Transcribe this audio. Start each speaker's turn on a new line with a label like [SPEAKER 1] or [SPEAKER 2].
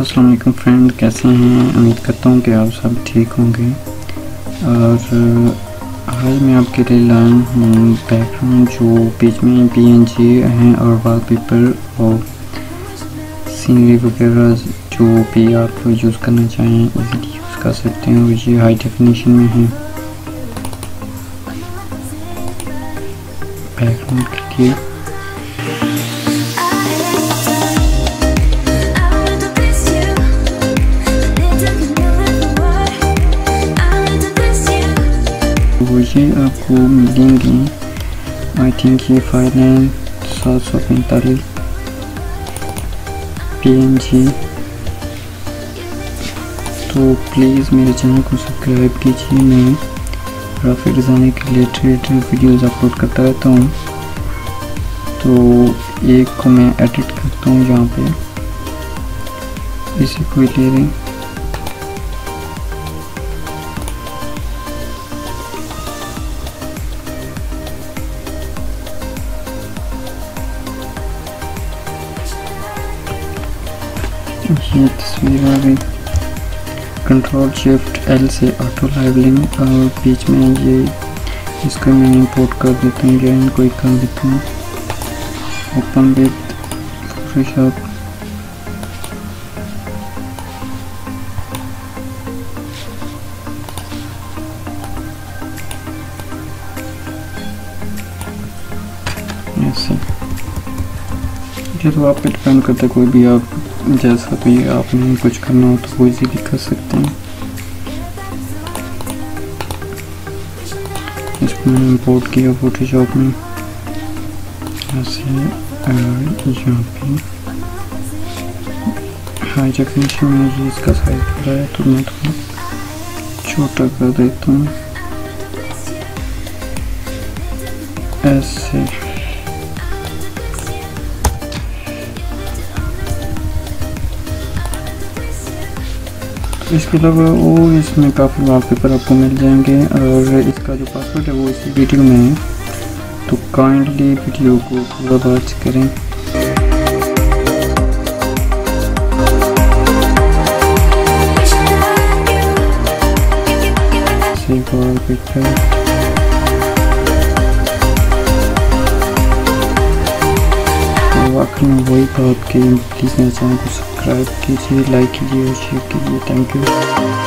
[SPEAKER 1] अस्सलाम वालेकुम फ्रेंड कैसे हैं? उम्मीद करता हूँ कि आप सब ठीक होंगे। और आज मैं आपके लिए लाया हूँ बैकग्राउंड जो बीच में पी एन जी हैं और वाल पेपर और सीनरी वगैरह जो भी आप यूज़ करना चाहें यूज़ कर सकते हैं और ये हाई डेफिनेशन में है। बैकग्राउंड के लिए ये आपको मिलेंगी आई थिंक ये फ़ाइल है, सात सौ पैंतालीस। पी एन जी तो प्लीज़ मेरे चैनल को सब्सक्राइब कीजिए। मैं ग्राफिक डिज़ाइनिंग के रिलेटेड वीडियोस अपलोड करता रहता हूँ। तो एक को मैं एडिट करता हूँ यहाँ पे। इसी को ले लें ये तस्वीर आ गई कंट्रोल शिफ्ट एल से ऑटो लाइवलिंग और बीच में ये इसको मैं इंपोर्ट कर देता हूँ, या कोई कर देता हूँ। ओपन विथ फोटोशॉप तो आप पे डिपेंड करता है, कोई भी आप जैसा भी आपने कुछ करना हो तो वो इजीली कर सकते हैं। इसको मैंने इंपोर्ट किया फोटोशॉप में। ऐसे यहाँ पे। हाई डेफिनेशन में ये इसका साइज़ बड़ा है तो मैं थोड़ा छोटा कर देता हूँ। ऐसे इसके अलावा वो इसमें काफ़ी वॉलपेपर आपको मिल जाएँगे और इसका जो पासवर्ड है वो इसी वीडियो में है। तो काइंडली वीडियो को पूरा वॉच करें। में वही बात कि चैनल को सब्सक्राइब कीजिए लाइक कीजिए और शेयर कीजिए। Thank you